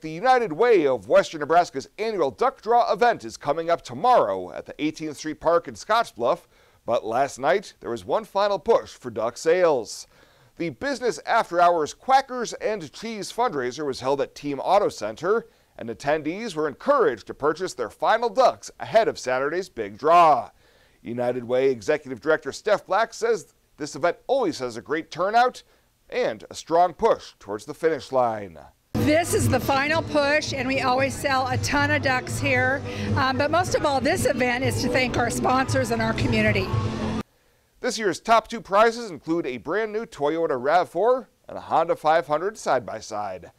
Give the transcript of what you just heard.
The United Way of Western Nebraska's annual duck draw event is coming up tomorrow at the 18th Street Park in Scottsbluff, but last night there was one final push for duck sales. The Business After Hours Quackers and Cheese fundraiser was held at Team Auto Center, and attendees were encouraged to purchase their final ducks ahead of Saturday's big draw. United Way Executive Director Steph Black says this event always has a great turnout and a strong push towards the finish line. This is the final push, and we always sell a ton of ducks here. Um, but most of all, this event is to thank our sponsors and our community. This year's top two prizes include a brand new Toyota RAV4 and a Honda 500 side by side.